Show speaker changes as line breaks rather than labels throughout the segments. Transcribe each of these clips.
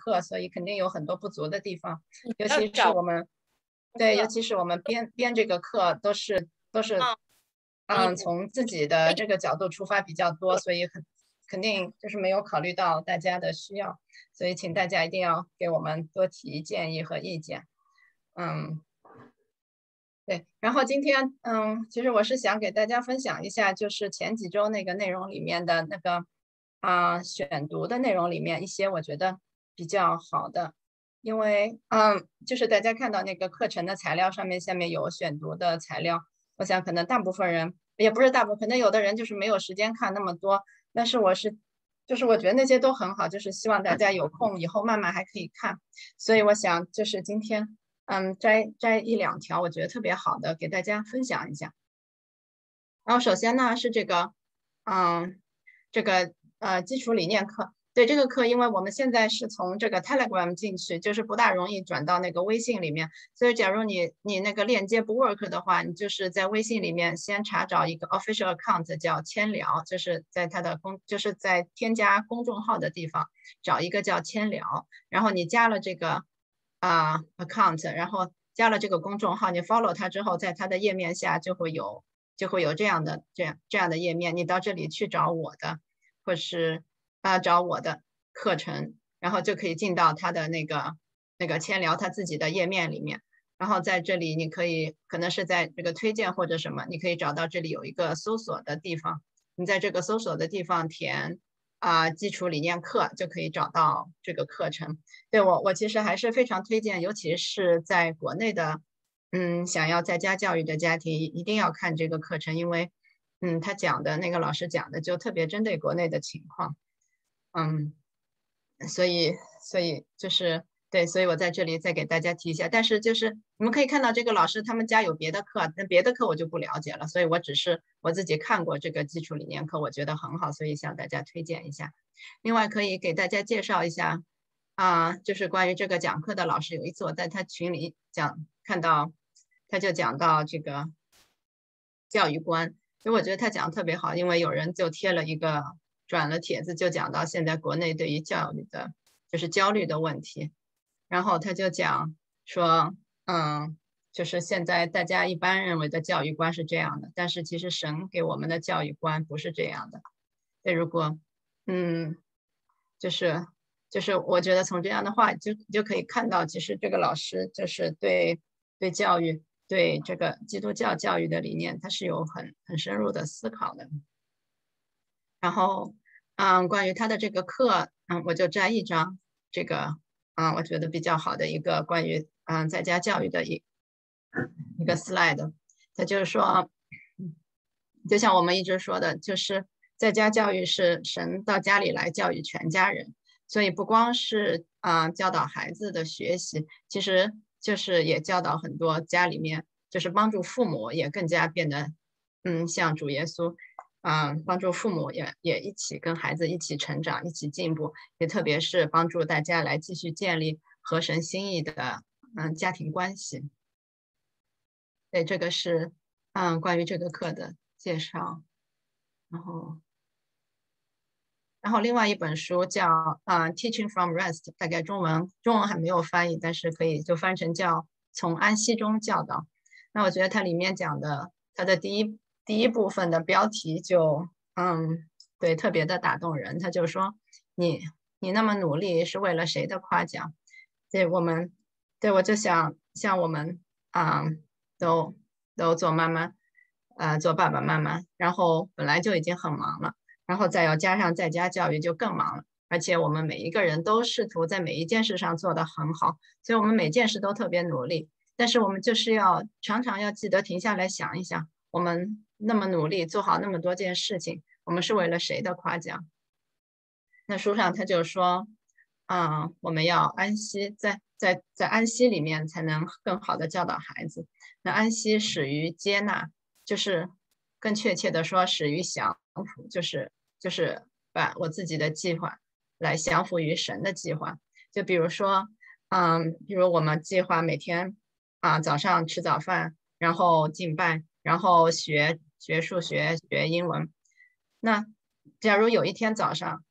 课，所以肯定有很多不足的地方，尤其是我们，对，尤其是我们编编这个课都是都是，嗯，从自己的这个角度出发比较多，所以很肯定就是没有考虑到大家的需要，所以请大家一定要给我们多提建议和意见，嗯。对，然后今天，嗯，其实我是想给大家分享一下，就是前几周那个内容里面的那个啊选读的内容里面一些我觉得比较好的，因为嗯，就是大家看到那个课程的材料上面下面有选读的材料，我想可能大部分人也不是大部分，可能有的人就是没有时间看那么多，但是我是，就是我觉得那些都很好，就是希望大家有空以后慢慢还可以看，所以我想就是今天。嗯，摘摘一两条，我觉得特别好的，给大家分享一下。然后首先呢是这个，嗯，这个呃基础理念课。对这个课，因为我们现在是从这个 Telegram 进去，就是不大容易转到那个微信里面。所以，假如你你那个链接不 work 的话，你就是在微信里面先查找一个 official account 叫千聊，就是在它的公，就是在添加公众号的地方找一个叫千聊，然后你加了这个。啊，account，然后加了这个公众号，你 follow 它之后，在它的页面下就会有就会有这样的这样这样的页面，你到这里去找我的，或是啊找我的课程，然后就可以进到他的那个那个千聊他自己的页面里面，然后在这里你可以可能是在这个推荐或者什么，你可以找到这里有一个搜索的地方，你在这个搜索的地方填。啊，基础理念课就可以找到这个课程。对我，我其实还是非常推荐，尤其是在国内的，嗯，想要在家教育的家庭，一定要看这个课程，因为，嗯，他讲的那个老师讲的就特别针对国内的情况，嗯，所以，所以就是。对，所以我在这里再给大家提一下，但是就是你们可以看到这个老师他们家有别的课，那别的课我就不了解了，所以我只是我自己看过这个基础理念课，我觉得很好，所以向大家推荐一下。另外可以给大家介绍一下，啊，就是关于这个讲课的老师，有一次我在他群里讲，看到他就讲到这个教育观，所以我觉得他讲的特别好，因为有人就贴了一个转了帖子，就讲到现在国内对于教育的就是焦虑的问题。然后他就讲说，嗯，就是现在大家一般认为的教育观是这样的，但是其实神给我们的教育观不是这样的。那如果，嗯，就是就是我觉得从这样的话就就可以看到，其实这个老师就是对对教育对这个基督教教育的理念，他是有很很深入的思考的。然后，嗯，关于他的这个课，嗯，我就摘一张这个。啊，我觉得比较好的一个关于嗯在家教育的一一个 slide，它就是说，就像我们一直说的，就是在家教育是神到家里来教育全家人，所以不光是啊教导孩子的学习，其实就是也教导很多家里面，就是帮助父母也更加变得嗯像主耶稣。嗯，帮助父母也也一起跟孩子一起成长，一起进步，也特别是帮助大家来继续建立合神心意的嗯家庭关系。对，这个是嗯关于这个课的介绍。然后，然后另外一本书叫嗯《Teaching from Rest》，大概中文中文还没有翻译，但是可以就翻成叫从安息中教导。那我觉得它里面讲的，它的第一。第一部分的标题就，嗯，对，特别的打动人。他就说：“你，你那么努力是为了谁的夸奖？”对我们，对我就想，像我们，啊，都都做妈妈，呃，做爸爸妈妈，然后本来就已经很忙了，然后再要加上在家教育就更忙了。而且我们每一个人都试图在每一件事上做得很好，所以我们每件事都特别努力。但是我们就是要常常要记得停下来想一想，我们。那么努力做好那么多件事情，我们是为了谁的夸奖？那书上他就说，啊，我们要安息，在在在安息里面才能更好的教导孩子。那安息始于接纳，就是更确切的说，始于降服，就是就是把我自己的计划来降服于神的计划。就比如说，嗯，比如我们计划每天啊早上吃早饭，然后敬拜，然后学。学数学，学英文。那假如有一天早上，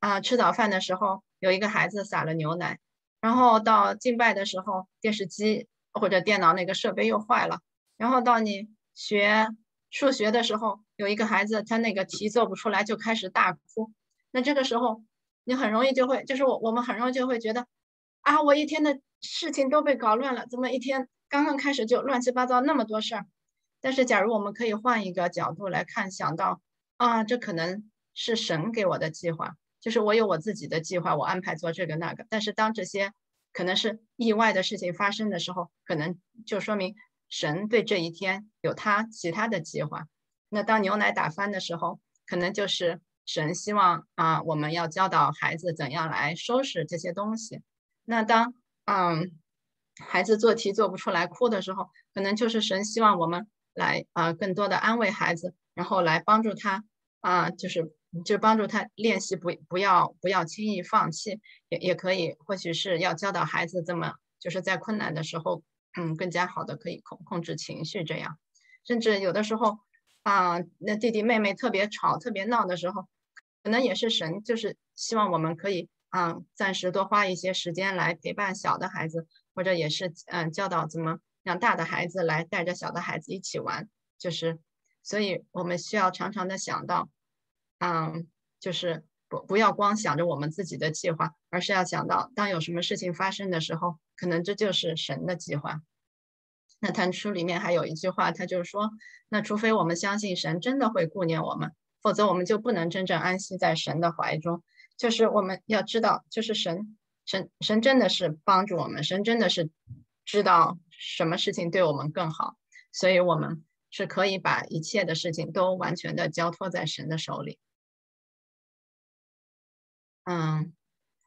啊，吃早饭的时候，有一个孩子洒了牛奶，然后到敬拜的时候，电视机或者电脑那个设备又坏了，然后到你学数学的时候，有一个孩子他那个题做不出来就开始大哭，那这个时候你很容易就会，就是我我们很容易就会觉得，啊，我一天的事情都被搞乱了，怎么一天刚刚开始就乱七八糟那么多事儿？但是假如我们可以换一个角度来看，想到啊，这可能是神给我的计划。就是我有我自己的计划，我安排做这个那个。但是当这些可能是意外的事情发生的时候，可能就说明神对这一天有他其他的计划。那当牛奶打翻的时候，可能就是神希望啊，我们要教导孩子怎样来收拾这些东西。那当嗯孩子做题做不出来哭的时候，可能就是神希望我们来啊更多的安慰孩子，然后来帮助他啊就是。就帮助他练习，不不要不要轻易放弃，也也可以，或许是要教导孩子这么，就是在困难的时候，嗯，更加好的可以控控制情绪，这样，甚至有的时候啊，那弟弟妹妹特别吵、特别闹的时候，可能也是神就是希望我们可以啊，暂时多花一些时间来陪伴小的孩子，或者也是嗯，教导怎么让大的孩子来带着小的孩子一起玩，就是，所以我们需要常常的想到。嗯，就是不不要光想着我们自己的计划，而是要想到当有什么事情发生的时候，可能这就是神的计划。那他书里面还有一句话，他就是说，那除非我们相信神真的会顾念我们，否则我们就不能真正安息在神的怀中。就是我们要知道，就是神神神真的是帮助我们，神真的是知道什么事情对我们更好，所以我们是可以把一切的事情都完全的交托在神的手里。嗯，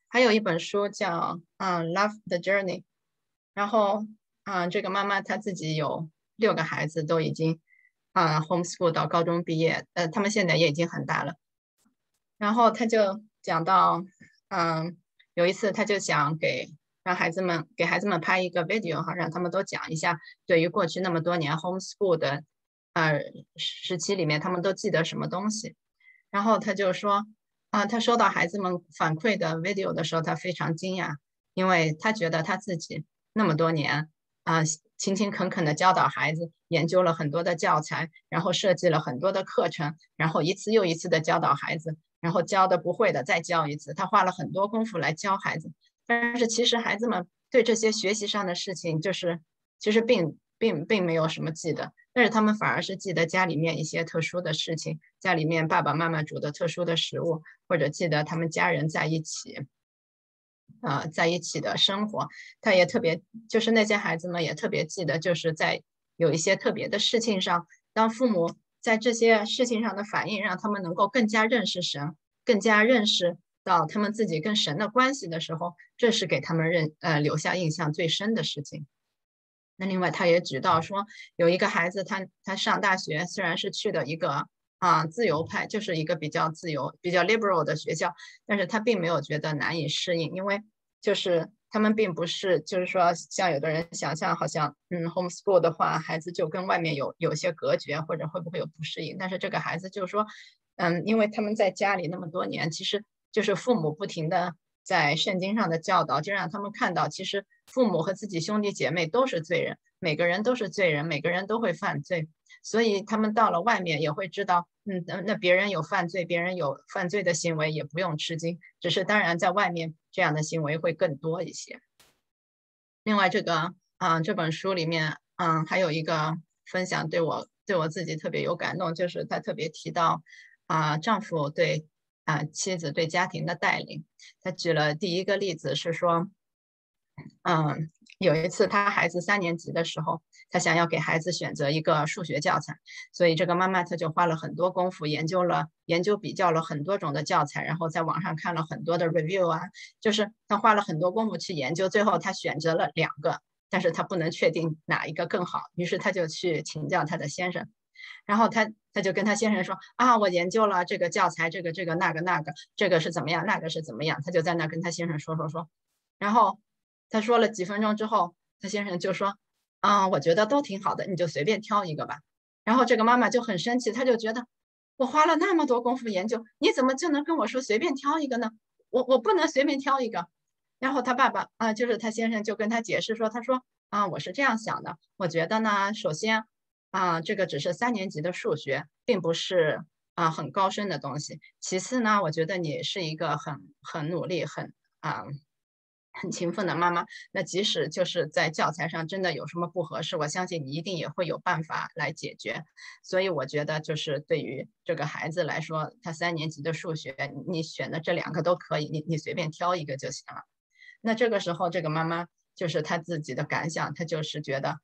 还有一本书叫《嗯 Love the Journey》，然后嗯，这个妈妈她自己有六个孩子，都已经嗯 homeschool 到高中毕业，呃，他们现在也已经很大了。然后他就讲到，嗯，有一次他就想给让孩子们给孩子们拍一个 video 哈，让他们都讲一下对于过去那么多年 homeschool 的呃时期里面，他们都记得什么东西。然后他就说。啊，他收到孩子们反馈的 video 的时候，他非常惊讶，因为他觉得他自己那么多年啊，勤勤恳恳的教导孩子，研究了很多的教材，然后设计了很多的课程，然后一次又一次的教导孩子，然后教的不会的再教一次，他花了很多功夫来教孩子。但是其实孩子们对这些学习上的事情，就是其实并并并没有什么记得。但是他们反而是记得家里面一些特殊的事情，家里面爸爸妈妈煮的特殊的食物，或者记得他们家人在一起，呃，在一起的生活。他也特别，就是那些孩子们也特别记得，就是在有一些特别的事情上，当父母在这些事情上的反应，让他们能够更加认识神，更加认识到他们自己跟神的关系的时候，这是给他们认呃留下印象最深的事情。那另外，他也举到说，有一个孩子，他他上大学，虽然是去的一个啊自由派，就是一个比较自由、比较 liberal 的学校，但是他并没有觉得难以适应，因为就是他们并不是就是说像有的人想象，好像嗯 homeschool 的话，孩子就跟外面有有些隔绝，或者会不会有不适应？但是这个孩子就是说，嗯，因为他们在家里那么多年，其实就是父母不停的。在圣经上的教导，就让他们看到，其实父母和自己兄弟姐妹都是罪人，每个人都是罪人，每个人都会犯罪，所以他们到了外面也会知道，嗯，那别人有犯罪，别人有犯罪的行为，也不用吃惊，只是当然在外面这样的行为会更多一些。另外，这个啊，这本书里面，嗯，还有一个分享，对我对我自己特别有感动，就是他特别提到啊，丈夫对。啊，妻子对家庭的带领，他举了第一个例子是说，嗯，有一次他孩子三年级的时候，他想要给孩子选择一个数学教材，所以这个妈妈她就花了很多功夫研究了研究比较了很多种的教材，然后在网上看了很多的 review 啊，就是他花了很多功夫去研究，最后他选择了两个，但是他不能确定哪一个更好，于是他就去请教他的先生。然后他他就跟他先生说啊，我研究了这个教材，这个这个那个那个，这个是怎么样，那个是怎么样。他就在那跟他先生说说说。然后他说了几分钟之后，他先生就说啊，我觉得都挺好的，你就随便挑一个吧。然后这个妈妈就很生气，她就觉得我花了那么多功夫研究，你怎么就能跟我说随便挑一个呢？我我不能随便挑一个。然后他爸爸啊，就是他先生就跟他解释说，他说啊，我是这样想的，我觉得呢，首先啊，这个只是三年级的数学，并不是啊很高深的东西。其次呢，我觉得你是一个很很努力、很啊。很勤奋的妈妈，那即使就是在教材上真的有什么不合适，我相信你一定也会有办法来解决。所以我觉得，就是对于这个孩子来说，他三年级的数学，你选的这两个都可以，你你随便挑一个就行了。那这个时候，这个妈妈就是她自己的感想，她就是觉得，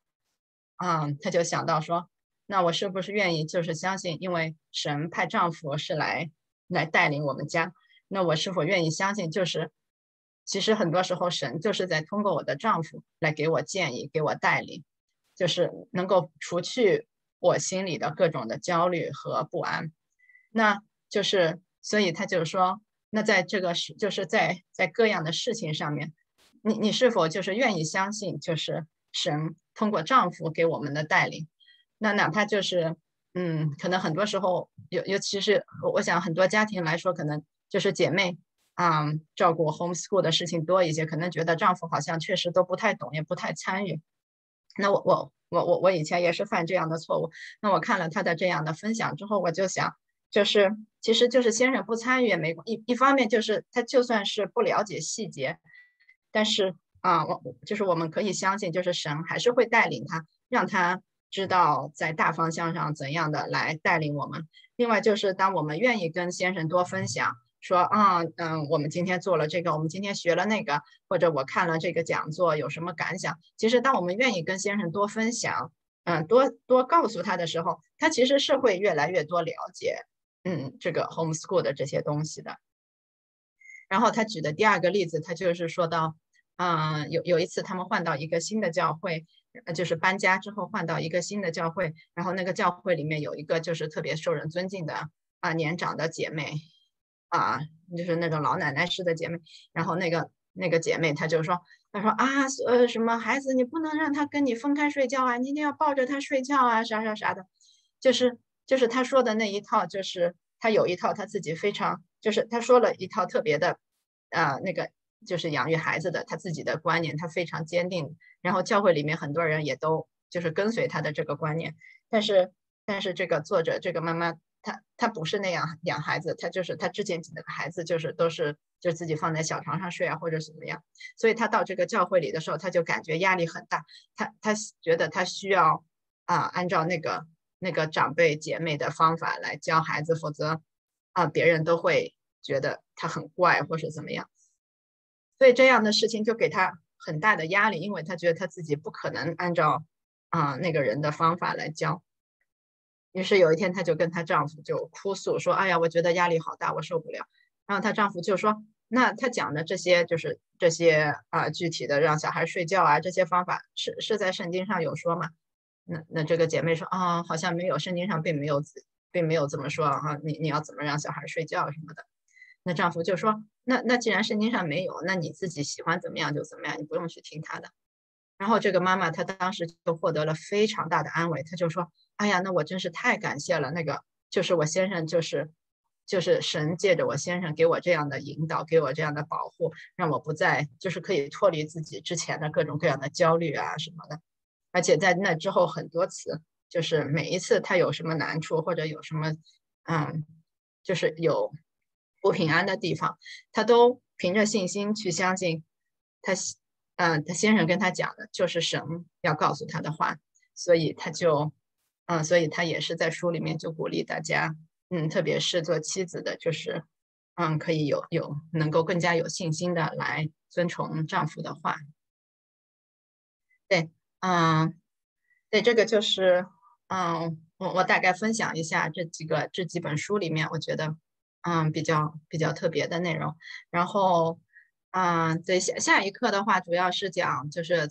啊，她就想到说，那我是不是愿意就是相信，因为神派丈夫是来来带领我们家，那我是否愿意相信就是。其实很多时候，神就是在通过我的丈夫来给我建议、给我带领，就是能够除去我心里的各种的焦虑和不安。那就是，所以他就是说，那在这个事，就是在在各样的事情上面，你你是否就是愿意相信，就是神通过丈夫给我们的带领？那哪怕就是，嗯，可能很多时候，尤尤其是我想很多家庭来说，可能就是姐妹。嗯，照顾 homeschool 的事情多一些，可能觉得丈夫好像确实都不太懂，也不太参与。那我我我我我以前也是犯这样的错误。那我看了他的这样的分享之后，我就想，就是其实就是先生不参与也没关一一方面就是他就算是不了解细节，但是啊，我就是我们可以相信，就是神还是会带领他，让他知道在大方向上怎样的来带领我们。另外就是当我们愿意跟先生多分享。说啊，嗯，我们今天做了这个，我们今天学了那个，或者我看了这个讲座，有什么感想？其实，当我们愿意跟先生多分享，嗯，多多告诉他的时候，他其实是会越来越多了解，嗯，这个 homeschool 的这些东西的。然后他举的第二个例子，他就是说到，嗯，有有一次他们换到一个新的教会，就是搬家之后换到一个新的教会，然后那个教会里面有一个就是特别受人尊敬的啊年长的姐妹。啊，就是那种老奶奶式的姐妹，然后那个那个姐妹，她就说，她说啊，呃，什么孩子，你不能让他跟你分开睡觉啊，你一定要抱着他睡觉啊，啥啥啥的，就是就是她说的那一套，就是她有一套她自己非常，就是她说了一套特别的，啊，那个就是养育孩子的她自己的观念，她非常坚定，然后教会里面很多人也都就是跟随她的这个观念，但是但是这个作者这个妈妈。她她不是那样养孩子，她就是她之前几个孩子就是都是就自己放在小床上睡啊或者怎么样，所以他到这个教会里的时候，他就感觉压力很大，他他觉得他需要啊按照那个那个长辈姐妹的方法来教孩子，否则啊别人都会觉得他很怪或是怎么样，所以这样的事情就给他很大的压力，因为他觉得他自己不可能按照啊那个人的方法来教。于是有一天，她就跟她丈夫就哭诉说：“哎呀，我觉得压力好大，我受不了。”然后她丈夫就说：“那他讲的这些就是这些啊，具体的让小孩睡觉啊，这些方法是是在圣经上有说吗？”那那这个姐妹说：“啊，好像没有，圣经上并没有并没有这么说啊。你你要怎么让小孩睡觉什么的？”那丈夫就说：“那那既然圣经上没有，那你自己喜欢怎么样就怎么样，你不用去听他的。”然后这个妈妈她当时就获得了非常大的安慰，她就说。哎呀，那我真是太感谢了。那个就是我先生，就是就是神借着我先生给我这样的引导，给我这样的保护，让我不再就是可以脱离自己之前的各种各样的焦虑啊什么的。而且在那之后很多次，就是每一次他有什么难处或者有什么嗯，就是有不平安的地方，他都凭着信心去相信他嗯他先生跟他讲的就是神要告诉他的话，所以他就。嗯，所以他也是在书里面就鼓励大家，嗯，特别是做妻子的，就是，嗯，可以有有能够更加有信心的来遵从丈夫的话。对，嗯，对，这个就是，嗯，我我大概分享一下这几个这几本书里面，我觉得，嗯，比较比较特别的内容。然后，嗯，对下下一课的话，主要是讲就是。